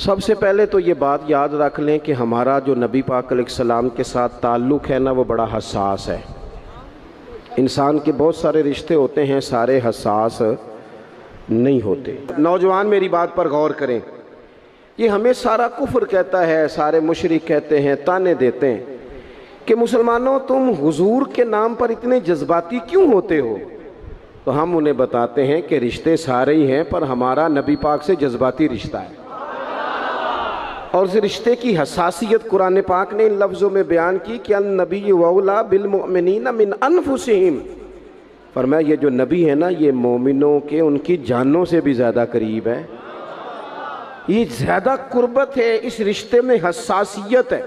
سب سے پہلے تو یہ بات یاد رکھ لیں کہ ہمارا جو نبی پاک علیہ السلام کے ساتھ تعلق ہے نا، وہ بڑا حساس ہے۔ انسان کے بہت سارے رشتے ہوتے ہیں، سارے حساس نہیں ہوتے۔ نوجوان، میری بات پر غور کریں۔ یہ ہمیں سارا کفر کہتا ہے، سارے مشرق کہتے ہیں، تانے دیتے ہیں کہ مسلمانوں، تم حضور کے نام پر اتنے جذباتی کیوں ہوتے ہو؟ تو ہم انہیں بتاتے ہیں کہ رشتے سارے ہی ہیں، پر ہمارا نبی پاک سے جذباتی رشتہ ہے۔ اور اس رشتے کی حساسیت قرآن پاک نے ان لفظوں میں بیان کی کہ النبی وولا بالمؤمنین من انفسہم فرمایا، یہ جو نبی ہے نا، یہ مومنوں کے، ان کی جانوں سے بھی زیادہ قریب ہے یہ زیادہ قربت ہے، اس رشتے میں حساسیت ہے۔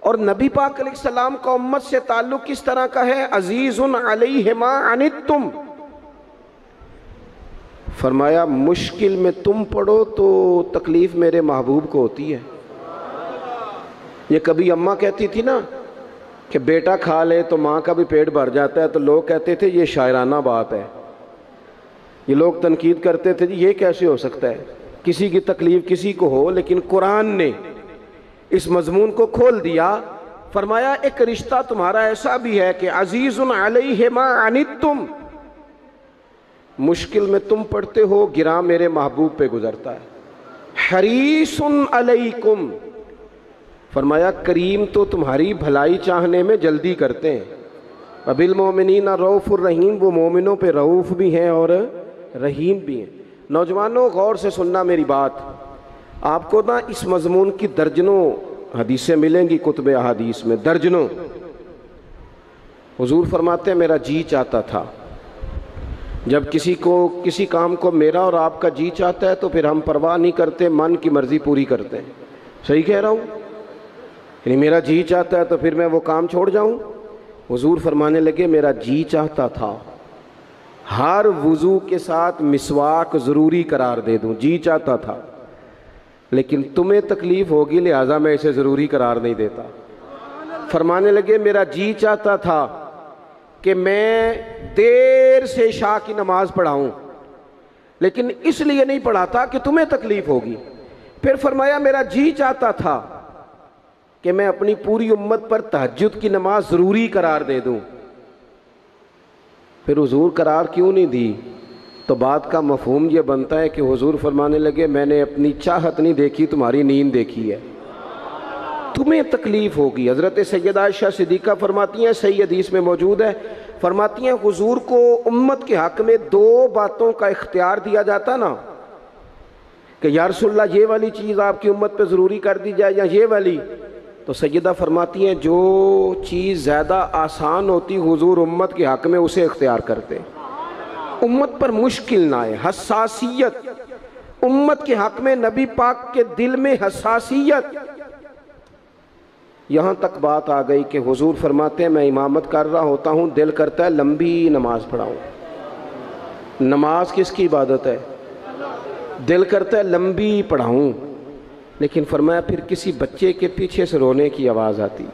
اور نبی پاک علیہ السلام کا امت سے تعلق کس طرح کا ہے؟ عزیز علیہ ما عنتم۔ فرمایا، مشکل میں تم پڑھو تو تکلیف میرے محبوب کو ہوتی ہے۔ یہ کبھی اماں کہتی تھی نا کہ بیٹا کھا لے تو ماں کا بھی پیٹ بھر جاتا ہے، تو لوگ کہتے تھے، یہ شاعرانہ بات ہے۔ یہ لوگ تنقید کرتے تھے جی یہ کیسے ہو سکتا ہے؟ کسی کی تکلیف کسی کو ہو، لیکن قرآن نے اس مضمون کو کھول دیا۔ فرمایا، ایک رشتہ تمہارا ایسا بھی ہے کہ عزیز علیہ ما عنتم۔ مشکل میں تم پڑھتے ہو گرا میرے محبوب پہ گزرتا ہے۔ حریص علیکم۔ فرمایا، کریم تو تمہاری بھلائی چاہنے میں جلدی کرتے ہیں۔ اب المومنین روف الرحیم، وہ مومنوں پہ روف بھی ہیں اور رحیم بھی ہیں۔ نوجوانوں، غور سے سننا میری بات۔ آپ کو نا اس مضمون کی درجنوں حدیثیں ملیں گی، کتب احادیث میں۔ درجنوں۔ حضور فرماتے ہیں، میرا جی چاہتا تھا۔ جب کسی کو، کسی کام کو میرا اور آپ کا جی چاہتا ہے تو پھر ہم پرواہ نہیں کرتے، من کی مرضی پوری کرتے ہیں۔ صحیح کہہ رہا ہوں؟ یعنی میرا جی چاہتا ہے تو پھر میں وہ کام چھوڑ جاؤں؟ حضور فرمانے لگے، میرا جی چاہتا تھا۔ ہر وضو کے ساتھ مسواک ضروری قرار دے دوں جی چاہتا تھا۔ لیکن تمہیں تکلیف ہوگی، لہٰذا میں اسے ضروری قرار نہیں دیتا۔ فرمانے لگے، میرا جی چاہتا تھا۔ کہ میں دیر سے شاہ کی نماز پڑھاؤں، لیکن اس لیے نہیں پڑھاتا کہ تمہیں تکلیف ہوگی۔ پھر فرمایا، میرا جی چاہتا تھا کہ میں اپنی پوری امت پر تہجد کی نماز ضروری قرار دے دوں۔ پھر حضور قرار کیوں نہیں دی؟ تو بات کا مفہوم یہ بنتا ہے کہ حضور فرمانے لگے، میں نے اپنی چاہت نہیں دیکھی، تمہاری نیند دیکھی ہے۔ تمہیں تکلیف ہوگی۔ حضرت سیدہ عائشہ صدیقہ فرماتی ہیں، صحیح حدیث میں موجود ہے۔ فرماتی ہیں، حضور کو امت کے حق میں دو باتوں کا اختیار دیا جاتا نا۔ کہ یا رسول اللہ، یہ والی چیز آپ کی امت پہ ضروری کر دی جائے یا یہ والی۔ تو سیدہ فرماتی ہیں، جو چیز زیادہ آسان ہوتی، حضور امت کے حق میں اسے اختیار کرتے۔ امت پر مشکل نہ آئے، حساسیت۔ امت کے حق میں نبی پاک کے دل میں حساسیت۔ یہاں تک بات آ گئی کہ حضور فرماتے ہیں، میں امامت کر رہا ہوتا ہوں، دل کرتا ہے، لمبی نماز پڑھاؤں۔ نماز کس کی عبادت ہے؟ دل کرتا ہے، لمبی پڑھاؤں۔ لیکن فرمایا، پھر کسی بچے کے پیچھے سے رونے کی آواز آتی۔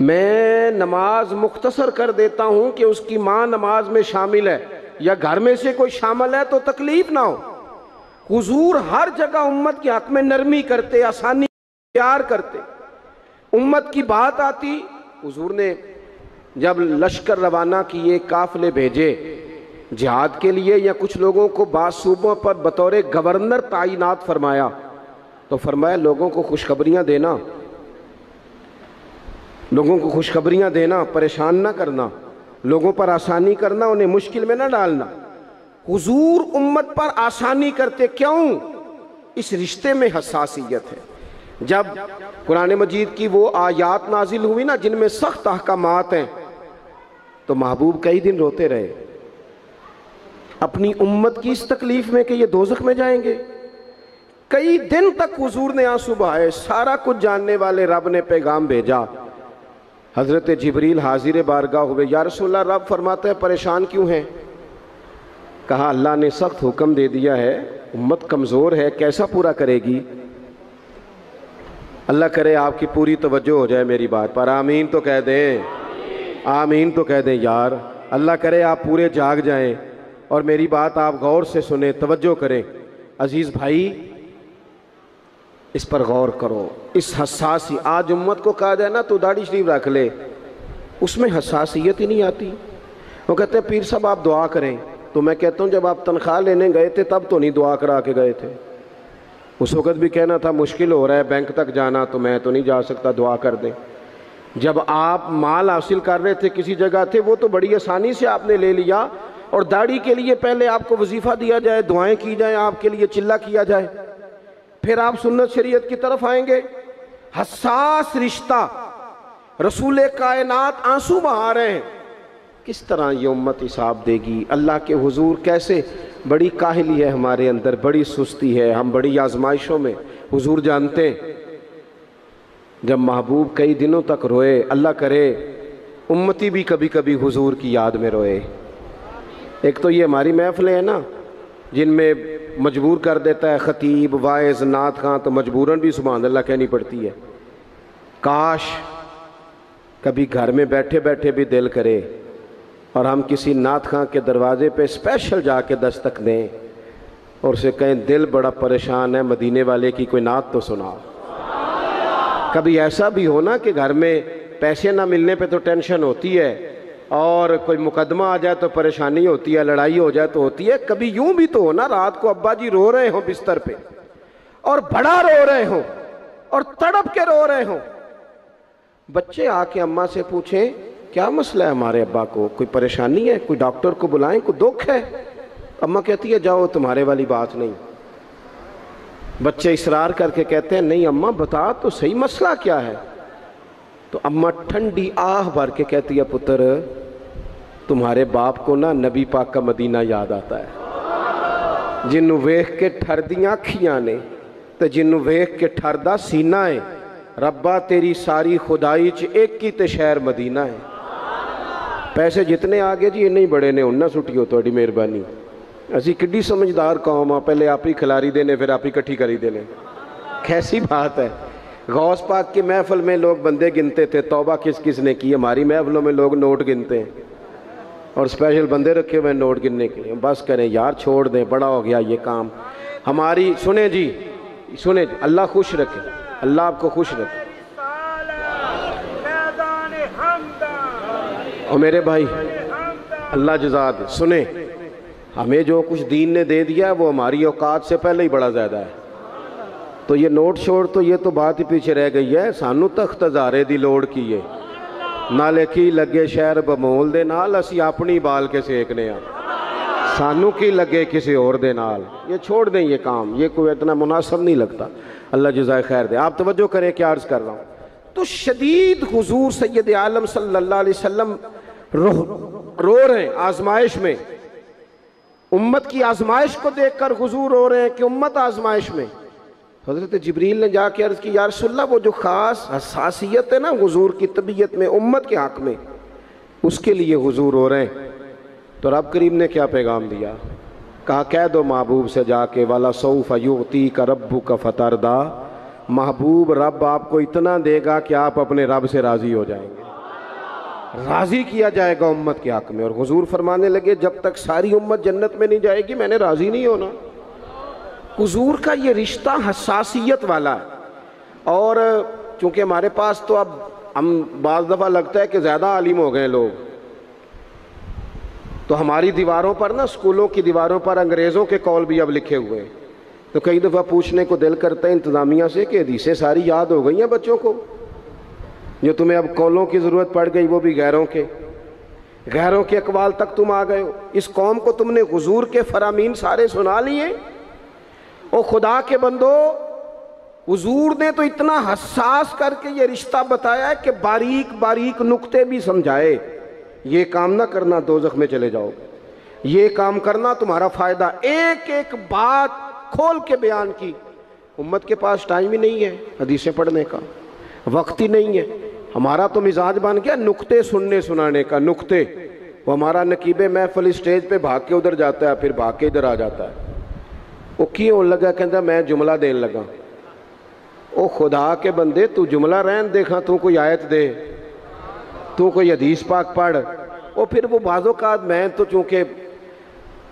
میں نماز مختصر کر دیتا ہوں کہ اس کی ماں نماز میں شامل ہے، یا گھر میں سے کوئی شامل ہے تو تکلیف نہ ہو۔ حضور ہر جگہ امت کے حق میں نرمی کرتے، آسانی پیار کرتے۔ امت کی بات آتی، حضور نے جب لشکر روانہ کیے، قافلے بھیجے جہاد کے لیے یا کچھ لوگوں کو بعض صوبوں پر بطور گورنر تعینات فرمایا، تو فرمایا، لوگوں کو خوشخبریاں دینا، لوگوں کو خوشخبریاں دینا، پریشان نہ کرنا، لوگوں پر آسانی کرنا، انہیں مشکل میں نہ ڈالنا۔ حضور امت پر آسانی کرتے کیوں؟ اس رشتے میں حساسیت ہے۔ جب قرآن مجید کی وہ آیات نازل ہوئی نا، جن میں سخت احکامات ہیں، تو محبوب کئی دن روتے رہے۔ اپنی امت کی اس تکلیف میں کہ یہ دوزخ میں جائیں گے۔ کئی دن تک حضور نے آنسو بہائے، سارا کچھ جاننے والے رب نے پیغام بھیجا۔ حضرت جبریل حاضر بارگاہ ہوئے، یا رسول اللہ، رب فرماتا ہے، پریشان کیوں ہیں؟ کہا، اللہ نے سخت حکم دے دیا ہے، امت کمزور ہے، کیسا پورا کرے گی؟ اللہ کرے آپ کی پوری توجہ ہو جائے میری بات پر۔ آمین تو کہہ دیں۔ آمین تو کہہ دیں، یار۔ اللہ کرے آپ پورے جاگ جائیں۔ اور میری بات آپ غور سے سنیں، توجہ کریں۔ عزیز بھائی، اس پر غور کرو۔ اس حساسی، آج امت کو کہا جائے نا، تو داڑھی شریف رکھ لے۔ اس میں حساسیت ہی نہیں آتی۔ وہ کہتے ہیں، پیر صاحب، آپ دعا کریں۔ تو میں کہتا ہوں، جب آپ تنخواہ لینے گئے تھے، تب تو نہیں دعا کرا کے گئے تھے۔ اس وقت بھی کہنا تھا مشکل ہو رہا ہے بینک تک جانا، تو میں تو نہیں جا سکتا، دعا کر دیں۔ جب آپ مال حاصل کر رہے تھے کسی جگہ تھے، وہ تو بڑی آسانی سے آپ نے لے لیا۔ اور داڑھی کے لیے پہلے آپ کو وظیفہ دیا جائے، دعائیں کی جائیں، آپ کے لیے چلہ کیا جائے۔ پھر آپ سنت شریعت کی طرف آئیں گے۔ حساس رشتہ، رسول کائنات آنسو بہا رہے ہیں۔ کس طرح یہ امت حساب دے گی؟ اللہ کے حضور کیسے؟ بڑی کاہلی ہے ہمارے اندر، بڑی سستی ہے، ہم بڑی آزمائشوں میں۔ حضور جانتے ہیں، جب محبوب کئی دنوں تک روئے، اللہ کرے، امتی بھی کبھی کبھی حضور کی یاد میں روئے۔ ایک تو یہ ہماری محفلیں ہیں نا، جن میں مجبور کر دیتا ہے، خطیب وائز نعت خان تو مجبوراً بھی سبحان اللہ کہنی پڑتی ہے۔ کاش کبھی گھر میں بیٹھے بیٹھے بھی دل کرے۔ اور ہم کسی نعت خان کے دروازے پہ اسپیشل جا کے دستک دیں اور اسے کہیں دل بڑا پریشان ہے، مدینے والے کی کوئی نعت تو سنا۔ کبھی ایسا بھی ہونا کہ گھر میں پیسے نہ ملنے پہ تو ٹینشن ہوتی ہے اور کوئی مقدمہ آ جائے تو پریشانی ہوتی ہے، لڑائی ہو جائے تو ہوتی ہے۔ کبھی یوں بھی تو ہونا، رات کو ابا جی رو رہے ہوں بستر پہ اور بڑا رو رہے ہوں اور تڑپ کے رو رہے ہوں۔ بچے آ کے اماں سے پوچھیں کیا مسئلہ ہے ہمارے ابا کو؟ کوئی پریشانی ہے؟ کوئی ڈاکٹر کو بلائیں؟ کوئی دکھ ہے؟ اماں کہتی ہے، جاؤ، تمہارے والی بات نہیں۔ بچے اصرار کر کے کہتے ہیں، نہیں اماں، بتا تو صحیح مسئلہ کیا ہے؟ تو اماں ٹھنڈی آہ بھر کے کہتی ہے، پتر، تمہارے باپ کو نا نبی پاک کا مدینہ یاد آتا ہے۔ جنوں ویخ کے ٹھردیاں کھیاں نے تو جنوں ویخ کے ٹھردہ سینہ ہے، ربا تیری ساری خدائی چ ایک کی تے شہر مدینہ ہے۔ پیسے جتنے آگے جی نہیں بڑے نے انہا سٹی ہو تو اڈی مہربانی۔ اسی کڈی سمجھدار قوم ہاں، پہلے آپ ہی کھلاری دینے پھر آپ ہی کٹھی کری دینے کیسی بات ہے۔ غوث پاک کی محفل میں لوگ بندے گنتے تھے، توبہ کس کس نے کی؟ ہماری محفلوں میں لوگ نوٹ گنتے ہیں۔ اور اسپیشل بندے رکھے ہوئے نوٹ گننے کے لیے۔ بس کریں، یار چھوڑ دیں، بڑا ہو گیا یہ کام۔ ہماری، سنیں جی سنیں جی اللہ خوش رکھے۔ اللہ آپ کو خوش رکھے۔ اور میرے بھائی، اللہ جزاد سنیں ہمیں جو کچھ دین نے دے دیا، وہ ہماری اوقات سے پہلے ہی بڑا زیادہ ہے۔ تو یہ نوٹ شوڑ تو یہ تو بات ہی پیچھے رہ گئی ہے، سانو تخت ہزارے دی لوڑ کی ہے۔ نالے کی لگے شہر بمول دے نال، اسی اپنی بال کے سیکنے ہیں سانو کی لگے کسی اور دے نال۔ یہ چھوڑ دیں یہ کام، یہ کوئی اتنا مناسب نہیں لگتا۔ اللہ جزائے خیر دے۔ آپ توجہ کریں کیا عرض کر رہا ہوں۔ تو شدید حضور سید عالم صلی اللہ علیہ وسلم رو رہے ہیں آزمائش میں۔ امت کی آزمائش کو دیکھ کر حضور رو رہے ہیں کہ امت آزمائش میں۔ حضرت جبریل نے جا کے عرض کی، یا رسول اللہ، وہ جو خاص حساسیت ہے نا حضور کی طبیعت میں، امت کے حق میں، اس کے لیے حضور ہو رہے ہیں۔ تو رب کریم نے کیا پیغام دیا؟ کہا، کہہ دو محبوب سے جا کے، والا سعف یوتی کا ربو کا فتر دا محبوب رب آپ کو اتنا دے گا کہ آپ اپنے رب سے راضی ہو جائیں گے۔ راضی کیا جائے گا امت کے حق میں؟ اور حضور فرمانے لگے، جب تک ساری امت جنت میں نہیں جائے گی، میں نے راضی نہیں ہونا۔ حضور کا یہ رشتہ حساسیت والا ہے۔ اور چونکہ ہمارے پاس تو اب ہم بعض دفعہ لگتا ہے کہ زیادہ عالم ہو گئے لوگ۔ تو ہماری دیواروں پر نا اسکولوں کی دیواروں پر انگریزوں کے کال بھی اب لکھے ہوئے ہیں۔ تو کئی دفعہ پوچھنے کو دل کرتا ہے، انتظامیہ سے، کہ حدیثیں ساری یاد ہو گئی ہیں بچوں کو؟ جو تمہیں اب کالوں کی ضرورت پڑ گئی وہ بھی غیروں کے۔ غیروں کے اقوال تک تم آ گئے ہو۔ اس قوم کو تم نے حضور کے فرامین سارے سنا لیے۔ او خدا کے بندو، حضور نے تو اتنا حساس کر کے یہ رشتہ بتایا ہے کہ باریک باریک نقطے بھی سمجھائے۔ یہ کام نہ کرنا دوزخ میں چلے جاؤ۔ یہ کام کرنا تمہارا فائدہ۔ ایک ایک بات کھول کے بیان کی۔ امت کے پاس ٹائم ہی نہیں ہے حدیثیں پڑھنے کا۔ وقت ہی نہیں ہے۔ ہمارا تو مزاج بن گیا نقطے سننے سنانے کا، نقطے۔ وہ ہمارا نقیب محفل اسٹیج پہ بھاگ کے ادھر جاتا ہے، پھر بھاگ کے ادھر آ جاتا ہے۔ وہ کیوں لگا؟ کہتا میں جملہ دین لگا۔ او خدا کے بندے، تو جملہ رہن دیکھا تو کوئی آیت دے۔ تو کوئی حدیث پاک پڑھ۔ وہ پھر وہ بعض اوقات میں تو چونکہ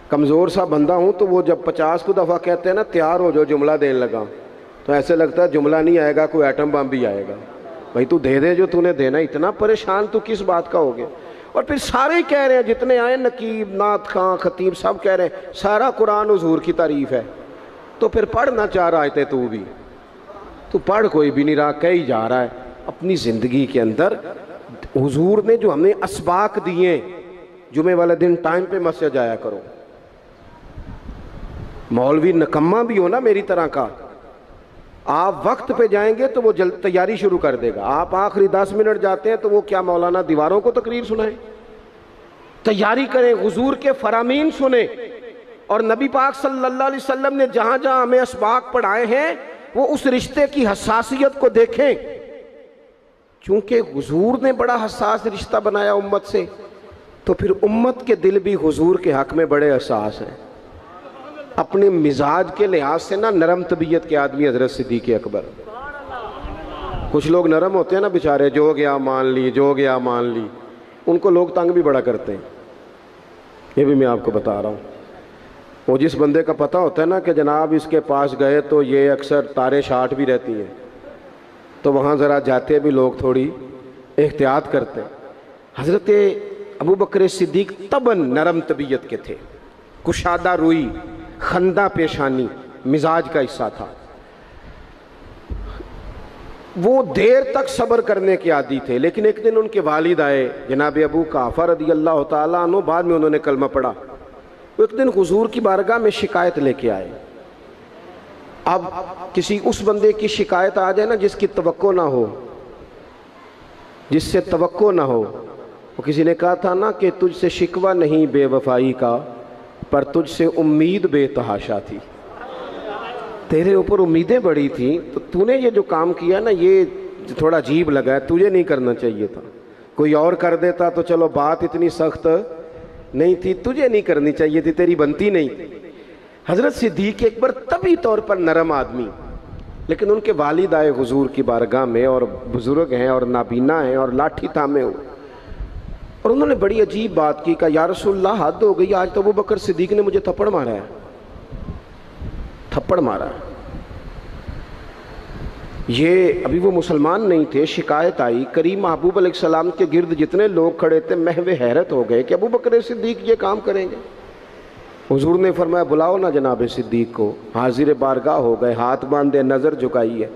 کمزور سا بندہ ہوں، تو وہ جب پچاس کو دفعہ کہتے ہیں نا، تیار ہو جو جملہ دین لگا۔ تو ایسے لگتا ہے جملہ نہیں آئے گا، کوئی ایٹم بم بھی آئے گا۔ بھائی تو دے دے جو تو نے دینا، اتنا پریشان تو کس بات کا ہو گیا اور پھر سارے ہی کہہ رہے ہیں، جتنے آئے نقیب، نعت خان، خطیب، سب کہہ رہے ہیں، سارا قرآن حضور کی تعریف ہے۔ تو پھر پڑھنا چاہ رہا ہے تو بھی۔ تو پڑھ، کوئی بھی نہیں رہا کہی جا رہا ہے۔ اپنی زندگی کے اندر حضور نے جو ہمیں اسباق دیے جمعے والے دن ٹائم پہ مسجد جایا کرو۔ مولوی نکمہ بھی ہو نا میری طرح کا۔ آپ وقت پہ جائیں گے تو وہ جلد تیاری شروع کر دے گا۔ آپ آخری دس منٹ جاتے ہیں تو وہ کیا مولانا دیواروں کو تقریر سنائیں؟ تیاری کریں، حضور کے فرامین سنیں۔ اور نبی پاک صلی اللہ علیہ وسلم نے جہاں جہاں ہمیں اسباق پڑھائے ہیں، وہ اس رشتے کی حساسیت کو دیکھیں۔ چونکہ حضور نے بڑا حساس رشتہ بنایا امت سے، تو پھر امت کے دل بھی حضور کے حق میں بڑے حساس ہیں۔ اپنے مزاج کے لحاظ سے نا نرم طبیعت کے آدمی حضرت صدیق اکبر۔ کچھ لوگ نرم ہوتے ہیں نا بیچارے، جو گیا مان لی، جو گیا مان لی۔ ان کو لوگ تنگ بھی بڑا کرتے ہیں۔ یہ بھی میں آپ کو بتا رہا ہوں۔ وہ جس بندے کا پتہ ہوتا ہے نا کہ جناب اس کے پاس گئے تو یہ اکثر تارے شاٹ بھی رہتی ہیں۔ تو وہاں ذرا جاتے بھی لوگ تھوڑی احتیاط کرتے۔ حضرت ابو بکر صدیق تبن نرم طبیعت کے تھے۔ کشادہ روئی۔ خندہ پیشانی مزاج کا حصہ تھا۔ وہ دیر تک صبر کرنے کے عادی تھے، لیکن ایک دن ان کے والد آئے، جناب ابو کافر رضی اللہ تعالیٰ عنہ، بعد میں انہوں نے کلمہ پڑھا۔ وہ ایک دن حضور کی بارگاہ میں شکایت لے کے آئے۔ اب کسی اس بندے کی شکایت آ جائے نا جس کی توقع نہ ہو، جس سے توقع نہ ہو، وہ کسی نے کہا تھا نا کہ تجھ سے شکوہ نہیں، بے وفائی کا۔ پر تجھ سے امید بے تحاشا تھی۔ تیرے اوپر امیدیں بڑی تھیں، تو تو نے یہ جو کام کیا نا، یہ تھوڑا عجیب لگا ہے، تجھے نہیں کرنا چاہیے تھا۔ کوئی اور کر دیتا تو چلو، بات اتنی سخت نہیں تھی، تجھے نہیں کرنی چاہیے تھی، تیری بنتی نہیں۔ تھی حضرت صدیق ایک بار طبی طور پر نرم آدمی، لیکن ان کے والد آئے حضور کی بارگاہ میں اور بزرگ ہیں اور نابینا ہیں اور لاٹھی تھامے ہو۔ اور انہوں نے بڑی عجیب بات کی کہا یا رسول اللہ حد ہو گئی، آج تو وہ بکر صدیق نے مجھے تھپڑ مارا ہے۔ تھپڑ مارا۔ یہ ابھی وہ مسلمان نہیں تھے، شکایت آئی۔ کریم محبوب علیہ السلام کے گرد جتنے لوگ کھڑے تھے محو حیرت ہو گئے کہ ابو بکر صدیق یہ کام کریں گے۔ حضور نے فرمایا، بلاؤ نا جناب صدیق کو، حاضر بارگاہ ہو گئے، ہاتھ باندھے، نظر جھکائی ہے۔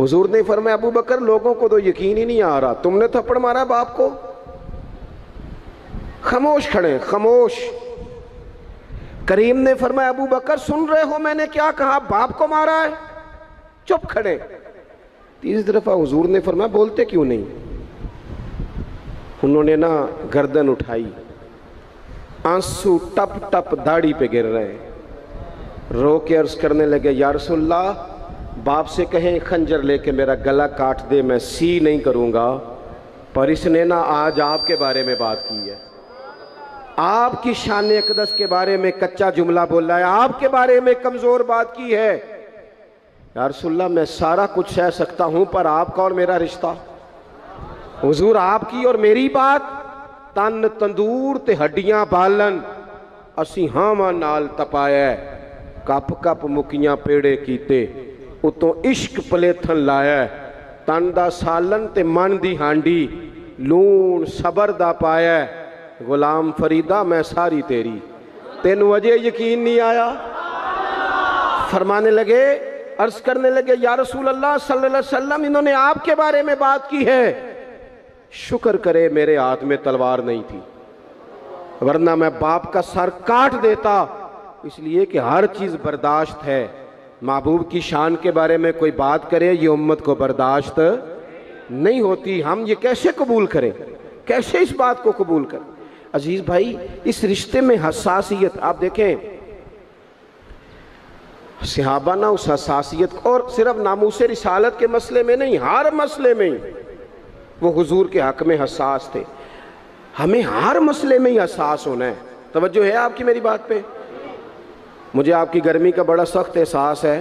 حضور نے فرمایا ابو بکر لوگوں کو تو یقین ہی نہیں آ رہا، تم نے تھپڑ مارا باپ کو؟ خاموش کھڑے، خاموش۔ کریم نے فرمایا، ابو بکر، سن رہے ہو، میں نے کیا کہا؟ باپ کو مارا ہے۔ چپ کھڑے۔ تیسری دفعہ حضور نے فرمایا، بولتے کیوں نہیں؟ انہوں نے نا گردن اٹھائی۔ آنسو ٹپ ٹپ داڑھی پہ گر رہے۔ رو کے عرض کرنے لگے، یا رسول اللہ، باپ سے کہیں خنجر لے کے میرا گلا کاٹ دے، میں سی نہیں کروں گا۔ پر اس نے نا آج آپ کے بارے میں بات کی ہے۔ آپ کی شان اقدس کے بارے میں کچا جملہ بول رہا ہے۔ آپ کے بارے میں کمزور بات کی ہے۔ یا رسول اللہ، میں سارا کچھ سہ سکتا ہوں، پر آپ کا اور میرا رشتہ۔ حضور، آپ کی اور میری بات۔ تن تندور تے ہڈیاں بالن۔ اسی ہاں نال تپایا کپ کپ مکیاں پیڑے کیتے۔ اتوں عشق پلیتھن لایا تن دا سالن تے من دی ہانڈی۔ لون صبر دا پایا غلام فریدہ، میں ساری تیری۔ تین وجہ یقین نہیں آیا۔ فرمانے لگے، عرض کرنے لگے، یا رسول اللہ صلی اللہ علیہ وسلم، انہوں نے آپ کے بارے میں بات کی ہے۔ شکر کرے، میرے ہاتھ میں تلوار نہیں تھی۔ ورنہ میں باپ کا سر کاٹ دیتا۔ اس لیے کہ ہر چیز برداشت ہے۔ محبوب کی شان کے بارے میں کوئی بات کرے، یہ امت کو برداشت نہیں ہوتی۔ ہم یہ کیسے قبول کریں؟ کیسے اس بات کو قبول کریں؟ عزیز بھائی، اس رشتے میں حساسیت، آپ دیکھیں، صحابہ نہ اس حساسیت، اور صرف ناموس رسالت کے مسئلے میں نہیں، ہر مسئلے میں وہ حضور کے حق میں حساس تھے۔ ہمیں ہر مسئلے میں ہی حساس ہونا ہے۔ توجہ ہے آپ کی میری بات پہ؟ مجھے آپ کی گرمی کا بڑا سخت احساس ہے،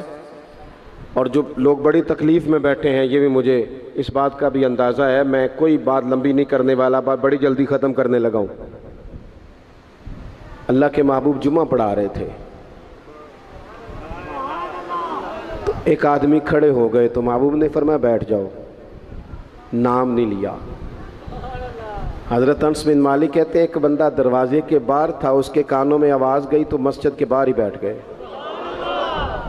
اور جو لوگ بڑی تکلیف میں بیٹھے ہیں، یہ بھی مجھے اس بات کا بھی اندازہ ہے، میں کوئی بات لمبی نہیں کرنے والا، بات بڑی جلدی ختم کرنے لگا ہوں۔ اللہ کے محبوب جمعہ پڑھا رہے تھے۔ تو ایک آدمی کھڑے ہو گئے تو محبوب نے فرمایا بیٹھ جاؤ۔ نام نہیں لیا۔ حضرت انس بن مالک کہتے ایک بندہ دروازے کے باہر تھا، اس کے کانوں میں آواز گئی تو مسجد کے باہر ہی بیٹھ گئے۔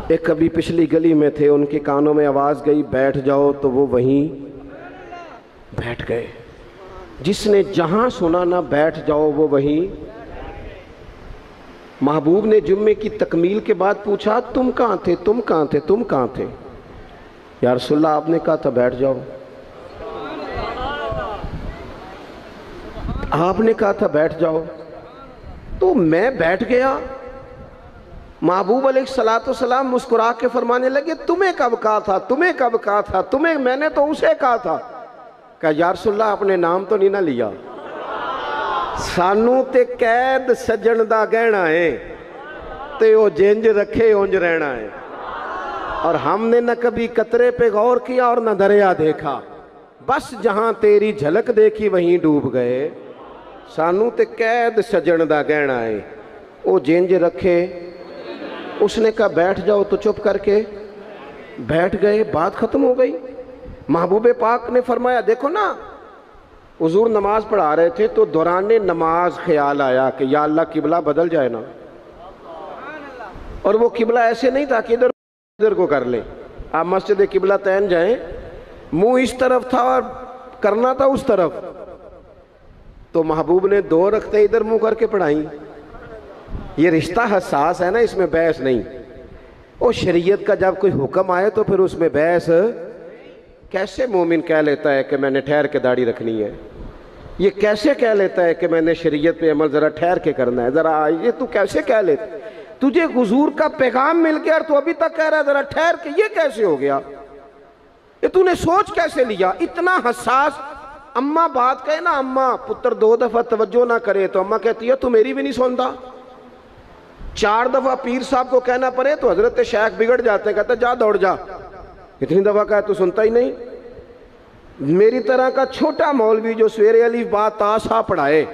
ایک کبھی پچھلی گلی میں تھے، ان کے کانوں میں آواز گئی، بیٹھ جاؤ تو وہ وہیں بیٹھ گئے۔ جس نے جہاں سنا نہ بیٹھ جاؤ، وہ وہیں محبوب نے جمعے کی تکمیل کے بعد پوچھا، تم کہاں تھے؟ تم کہاں تھے؟ تم کہاں تھے؟ یا رسول اللہ، آپ نے کہا تھا بیٹھ جاؤ۔ آپ نے کہا تھا بیٹھ جاؤ۔ تو میں بیٹھ گیا۔ محبوب علیہ السلام والسلام مسکرا کے فرمانے لگے، تمہیں کب کہا تھا؟ تمہیں کب کہا تھا؟ تمہیں، میں نے تو اسے کہا تھا۔ کہ یا رسول اللہ اپنے نام تو نہیں نہ لیا۔ سانو تے قید سجن دا گہنا ہے تے وہ جنج رکھے اونج رہنا ہے اور ہم نے نہ کبھی قطرے پہ غور کیا اور نہ دریا دیکھا بس جہاں تیری جھلک دیکھی وہیں ڈوب گئے سانو تے قید سجن دا گہنا ہے وہ جنج رکھے اس نے کہا بیٹھ جاؤ تو چپ کر کے بیٹھ گئے بات ختم ہو گئی محبوب پاک نے فرمایا دیکھو نا حضور نماز پڑھا رہے تھے تو دوران نماز خیال آیا کہ یا اللہ قبلہ بدل جائے نا۔ اور وہ قبلہ ایسے نہیں تھا کہ ادھر ادھر کو کر لیں آپ مسجد قبلہ تین جائیں، منہ اس طرف تھا اور کرنا تھا اس طرف۔ تو محبوب نے دو رکھتے ادھر منہ کر کے پڑھائیں یہ رشتہ حساس ہے نا، اس میں بحث نہیں۔ وہ شریعت کا جب کوئی حکم آئے تو پھر اس میں بحث کیسے مومن کہہ لیتا ہے کہ میں نے ٹھہر کے داڑھی رکھنی ہے؟ یہ کیسے کہہ لیتا ہے کہ میں نے شریعت پہ عمل ذرا ٹھہر کے کرنا ہے؟ ذرا یہ تو کیسے کہہ لیتا تجھے حضور کا پیغام مل گیا اور تو ابھی تک کہہ رہا ہے ذرا ٹھہر کے، یہ کیسے ہو گیا؟ یہ تو نے سوچ کیسے لیا؟ اتنا حساس اماں بات کہے نا، اماں پتر دو دفعہ توجہ نہ کرے تو اماں کہتی ہے، تو میری بھی نہیں سنتا۔ چار دفعہ پیر صاحب کو کہنا پڑے تو حضرت شیخ بگڑ جاتے ہیں کہتے جا دوڑ جا۔ اتنی دفعہ کہا تو سنتا ہی نہیں۔ میری طرح کا چھوٹا مولوی جو سویرے علی بات تاسا پڑھائے،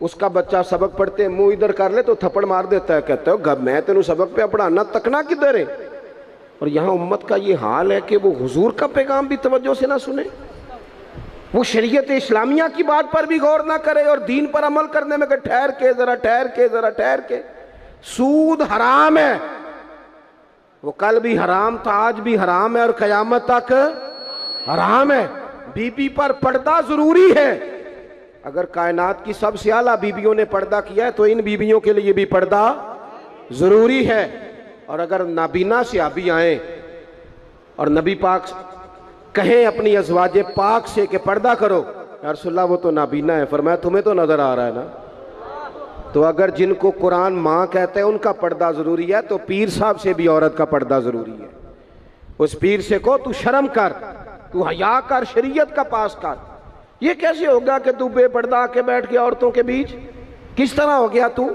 اس کا بچہ سبق پڑھتے منہ ادھر کر لے تو تھپڑ مار دیتا ہے، کہتا ہے گھر میں تینوں سبق پہ پڑھانا، تکنا کدھر ہے؟ اور یہاں امت کا یہ حال ہے کہ وہ حضور کا پیغام بھی توجہ سے نہ سنے۔ وہ شریعت اسلامیہ کی بات پر بھی غور نہ کرے اور دین پر عمل کرنے میں کہ ٹھہر کے، ذرا ٹھہر کے، ذرا ٹھہر کے۔ سود حرام ہے۔ وہ کل بھی حرام تھا، آج بھی حرام ہے اور قیامت تک حرام ہے۔ بی بی پر پردہ ضروری ہے۔ اگر کائنات کی سب سے اعلیٰ بیویوں نے پردہ کیا ہے تو ان بیویوں کے لیے بھی پردہ ضروری ہے۔ اور اگر نابینا سے آبی آئیں اور نبی پاک کہیں اپنی ازواج پاک سے کہ پردہ کرو، یا رسول اللہ وہ تو نابینا ہے، فرمایا تمہیں تو نظر آ رہا ہے نا۔ تو اگر جن کو قرآن ماں کہتے ہیں، ان کا پردہ ضروری ہے، تو پیر صاحب سے بھی عورت کا پردہ ضروری ہے۔ اس پیر سے کو تو شرم کر، تو حیا کر، شریعت کا پاس کر۔ یہ کیسے ہوگا کہ تو بے پردہ کے بیٹھ گیا عورتوں کے بیچ؟ کس طرح ہو گیا تو؟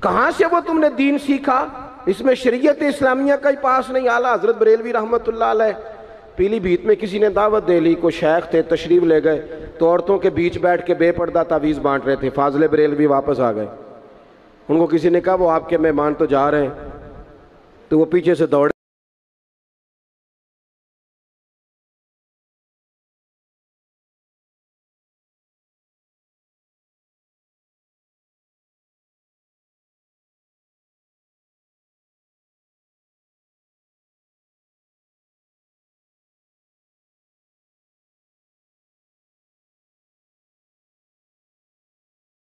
کہاں سے وہ تم نے دین سیکھا؟ اس میں شریعت اسلامیہ کا ہی پاس نہیں آلہ حضرت بریلوی رحمت اللہ علیہ پیلی بھیت میں کسی نے دعوت دے لی، کوئی شیخ تھے، تشریف لے گئے، تو عورتوں کے بیچ بیٹھ کے بے پردہ تعویز بانٹ رہے تھے۔ فاضل بریل بھی واپس آ گئے۔ ان کو کسی نے کہا، وہ آپ کے مہمان تو جا رہے ہیں، تو وہ پیچھے سے دوڑے